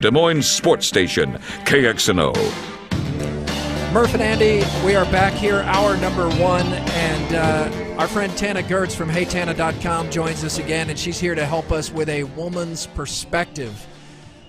Des Moines Sports Station, KXNO. Murph and Andy, we are back here, hour number one, and uh, our friend Tana Goertz from HeyTana.com joins us again, and she's here to help us with a woman's perspective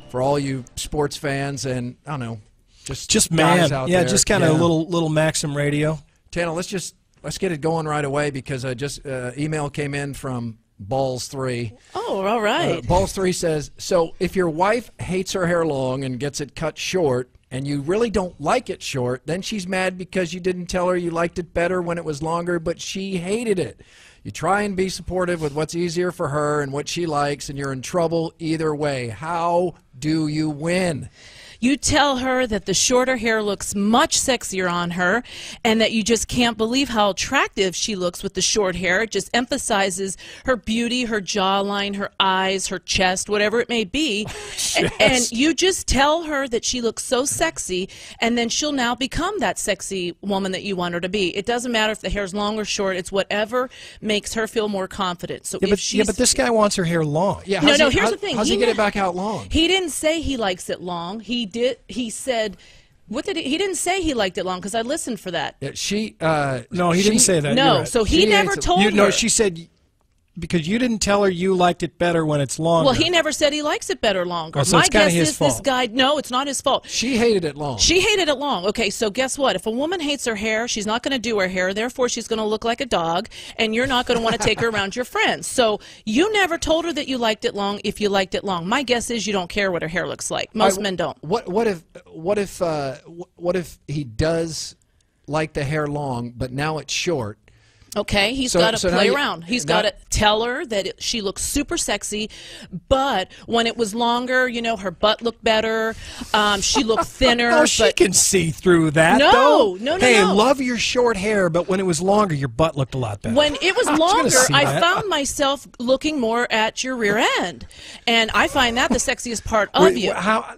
for all you sports fans and I don't know, just just guys man, out yeah, there. just kind of Yeah. a little little Maxim radio. Tana, let's just let's get it going right away because uh, just uh, email came in from Balls Three. Oh, all right. Uh, Balls Three says, so if your wife hates her hair long and gets it cut short, and you really don't like it short, then she's mad because you didn't tell her you liked it better when it was longer, but she hated it. You try and be supportive with what's easier for her and what she likes, and you're in trouble either way. How do you win? You tell her that the shorter hair looks much sexier on her and that you just can't believe how attractive she looks with the short hair. It just emphasizes her beauty, her jawline, her eyes, her chest, whatever it may be. and, and you just tell her that she looks so sexy and then she'll now become that sexy woman that you want her to be. It doesn't matter if the hair's long or short, it's whatever makes her feel more confident. So Yeah, if but, she's yeah, but this guy wants her hair long. Yeah, No, no, he- here's how- the thing. How's he, He get it back out long? He didn't say he likes it long. He did. He said, "What did he?" He didn't say he liked it long because I listened for that. Yeah, she. Uh, No, he she- didn't say that. no, right. so he She never told You, her. no, she said because you didn't tell her you liked it better when it's longer. well, he never said he likes it better longer. Oh, so My guess his is this guy. No, it's not his fault. She hated it long. She hated it long. Okay, so guess what? If a woman hates her hair, she's not going to do her hair. Therefore, she's going to look like a dog, and you're not going to want to take her around your friends. So you never told her that you liked it long. If you liked it long, my guess is you don't care what her hair looks like. Most I- men don't. What what if what if uh, what if he does like the hair long, but now it's short? Okay, he's So- got to so play you- around. He's got to tell her that it, she looks super sexy, but when it was longer, you know, her butt looked better. Um, she looked thinner. Oh, she can see through that. No, though. no, no, Hey, no. love your short hair, but when it was longer, your butt looked a lot better. when it was I longer, see I found myself looking more at your rear end, and I find that the sexiest part of Wait, you. how?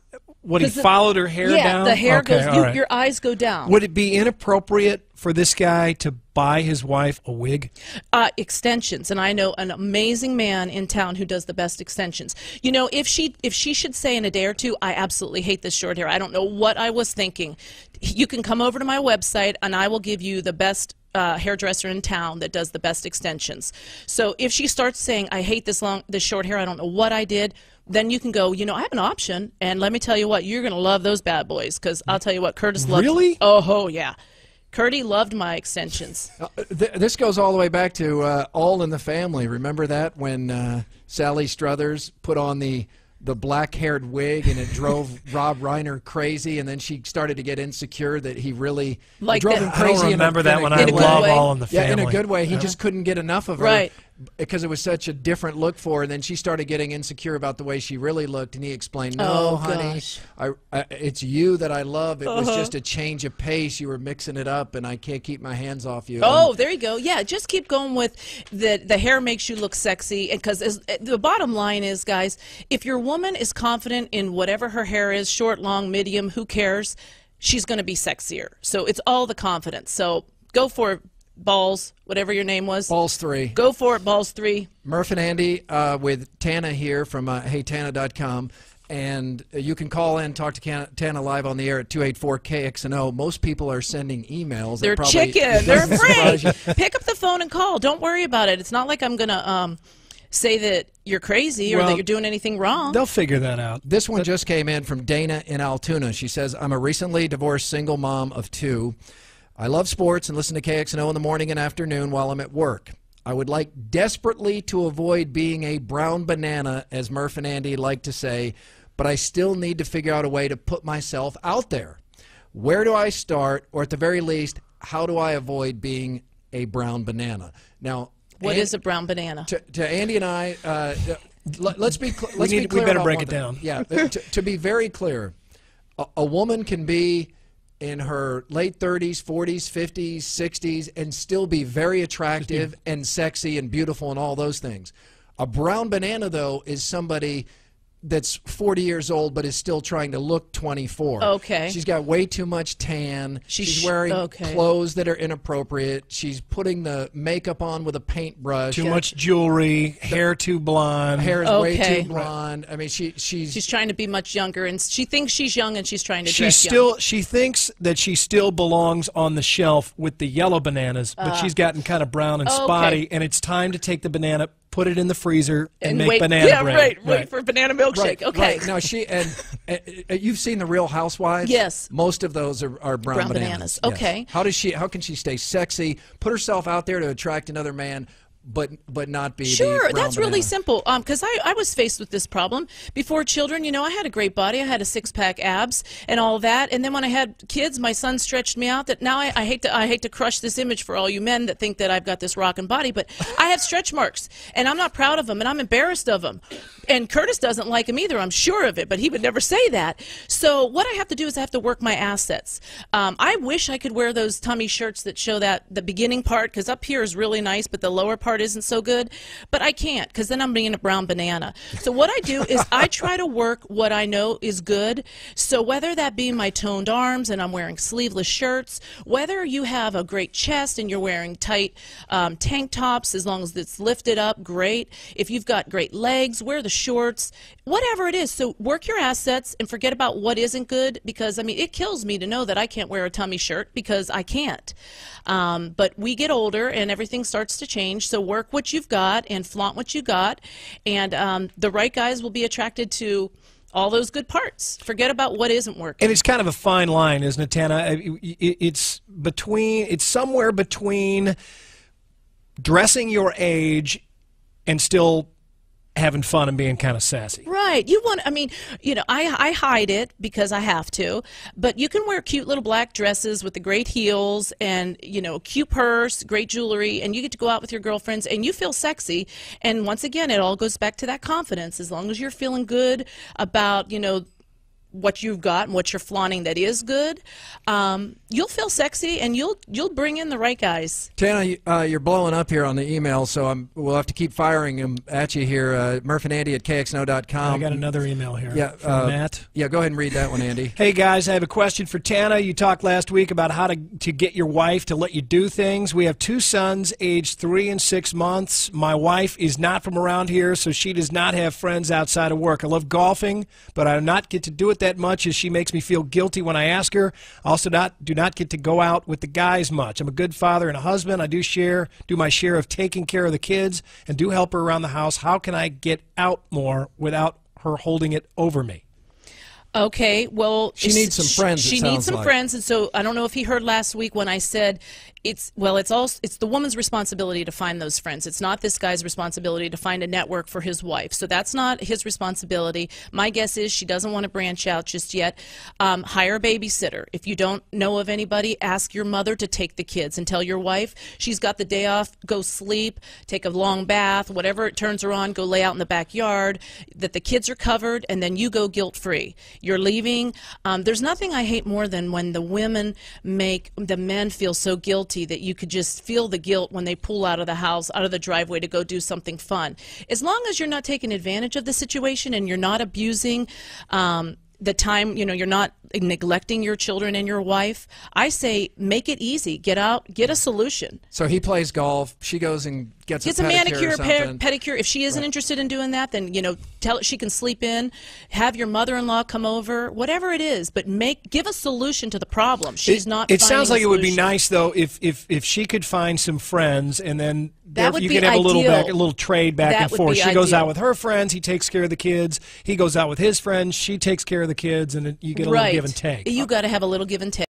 What he followed her hair yeah, down? the hair Okay, goes. You, right. Your eyes go down. Would it be inappropriate for this guy to buy his wife a wig? uh, extensions, and I know an amazing man in town who does the best extensions. You know, if she if she should say in a day or two, I absolutely hate this short hair. I don't know what I was thinking. You can come over to my website, and I will give you the best. Uh, hairdresser in town that does the best extensions. So if she starts saying, "I hate this long, this short hair. I don't know what I did," then you can go. You know, I have an option, and let me tell you what, you're gonna love those bad boys because I'll tell you what, Curtis loved. Really? Oh, oh yeah, Curdy loved my extensions. Uh, th- this goes all the way back to uh, All in the Family. Remember that when uh, Sally Struthers put on the the black-haired wig and it drove Rob Reiner crazy, and then she started to get insecure that he really Like drove that- him I I crazy. don't in a- remember in that a one. good I In a love way. All in the Family. Yeah, in a good way. He just couldn't get enough of her Right. Because it was such a different look for her. And then she started getting insecure about the way she really looked, and he explained, "No, Oh, honey. I, I, it's you that I love. It was Uh-huh. just a change of pace. You were mixing it up, and I can't keep my hands off you." Oh, there you go. Yeah, just keep going with the the hair makes you look sexy, and because the bottom line is, guys, if your woman is confident in whatever her hair is, short, long, medium, who cares? She's going to be sexier. So it's all the confidence. So go for it, balls, whatever your name was. Balls three. Go for it, balls three. Murph and Andy uh, with Tana here from uh, HeyTana.com. And uh, you can call in, talk to Can- Tana live on the air at 284-KXNO. Most people are sending emails. They're probably chicken. They're doesn't afraid. Pick up the phone and call. Don't worry about it. It's not like I'm going to um, say that you're crazy or Well, that you're doing anything wrong. They'll figure that out. This one just came in from Dana in Altoona. She says, I'm a recently divorced single mom of two. I love sports and listen to KXNO in the morning and afternoon while I'm at work. I would like desperately to avoid being a brown banana, as Murph and Andy like to say, but I still need to figure out a way to put myself out there. Where do I start, or at the very least, how do I avoid being a brown banana? Now, What An- is a brown banana? to, to Andy and I, uh, let, us be cl- We let's need- be we better about break one it thing. down. Yeah, uh, to, to be very clear, a, a woman can be in her late 30s, 40s, 50s, 60s, and still be very attractive and sexy and beautiful and all those things. A brown banana, though, is somebody that's 40 years old but is still trying to look 24. Okay. She's got way too much tan. She's She's sh- wearing okay. clothes that are inappropriate. She's putting the makeup on with a paintbrush. Too much jewelry, hair too blonde. hair is way too blonde. I mean, she she's, She's trying to be much younger, and she thinks she's young, and she's trying to She dress young. still she thinks that she still belongs on the shelf with the yellow bananas, but she's gotten kind of brown and Uh. Oh, okay. spotty, and it's time to take the banana, put it in the freezer, and, make wait, banana yeah, bread. right, wait for banana milkshake. Right, okay. right. Now she and uh, you've seen the Real Housewives. Yes. Most of those are, are brown, Brown bananas. bananas, Yes. okay. How does she? How can she stay sexy? Put herself out there to attract another man, but but not be Sure, that's really banana? simple. Um, because I, I was faced with this problem before children. You know, I had a great body. I had a six pack abs and all that. And then when I had kids, my son stretched me out. That now I, I hate to I hate to crush this image for all you men that think that I've got this rockin' body, but I have stretch marks, and I'm not proud of them, and I'm embarrassed of them. And Curtis doesn't like him either. I'm sure of it, but he would never say that. So what I have to do is I have to work my assets. Um, I wish I could wear those tummy shirts that show that the beginning part because up here is really nice, but the lower part isn't so good. But I can't because then I'm being a brown banana. So what I do is I try to work what I know is good. So whether that be my toned arms and I'm wearing sleeveless shirts, whether you have a great chest and you're wearing tight um, tank tops, as long as it's lifted up, great. If you've got great legs, wear the shorts, whatever it is. So work your assets and forget about what isn't good because I mean it kills me to know that I can't wear a tummy shirt because I can't. Um, but we get older and everything starts to change. So work what you've got and flaunt what you got, and um, the right guys will be attracted to all those good parts. Forget about what isn't working. And it's kind of a fine line, isn't it, Tana? It- it- It's between, it's somewhere between dressing your age and still having fun and being kind of sassy. Right. You want, I mean, you know, I, I hide it because I have to, but you can wear cute little black dresses with the great heels and, you know, cute purse, great jewelry, and you get to go out with your girlfriends and you feel sexy. And once again, it all goes back to that confidence. As long as you're feeling good about, you know, what you've got and what you're flaunting that is good, um, you'll feel sexy and you'll you'll bring in the right guys. Tana, you- uh, you're blowing up here on the email, so I'm, we'll have to keep firing them at you here. Uh, Murph and Andy at KXNO.com. I got another email here Yeah, from uh, Matt. Yeah, go ahead and read that one, Andy. Hey guys, I have a question for Tana. You talked last week about how to, to get your wife to let you do things. We have two sons, aged three and six months. My wife is not from around here, so she does not have friends outside of work. I love golfing, but I do not get to do it that much as she makes me feel guilty when I ask her. Also not do not get to go out with the guys much. I'm a good father and a husband. I do share do my share of taking care of the kids and do help her around the house. How can I get out more without her holding it over me? Okay, well, She needs some friends, She needs some like. friends, and so I don't know if he heard last week when I said it's well, it's all it's the woman's responsibility to find those friends. It's not this guy's responsibility to find a network for his wife. So that's not his responsibility. My guess is she doesn't want to branch out just yet. Um, hire a babysitter. If you don't know of anybody, ask your mother to take the kids and tell your wife she's got the day off. Go sleep, take a long bath, whatever it turns her on. Go lay out in the backyard. That the kids are covered, and then you go guilt free. You're leaving. Um, there's nothing I hate more than when the women make the men feel so guilty that you could just feel the guilt when they pull out of the house, out of the driveway to go do something fun. As long as you're not taking advantage of the situation and you're not abusing. Um, the time, you know, you're not neglecting your children and your wife. I say make it easy. Get out, get a solution. So he plays golf. She goes and gets, Gets a a manicure, or pe- pedicure. If she isn't interested in doing that, then you know, tell it she can sleep in. Have your mother-in-law come over, whatever it is. But make give a solution to the problem. She's it, not. It sounds like it would be nice though if if if she could find some friends and then That would you be could have a little back, a little trade back That and forth. She goes out with her friends, he takes care of the kids. He goes out with his friends, she takes care of the kids, and you get a right. little give and take. You got to have a little give and take.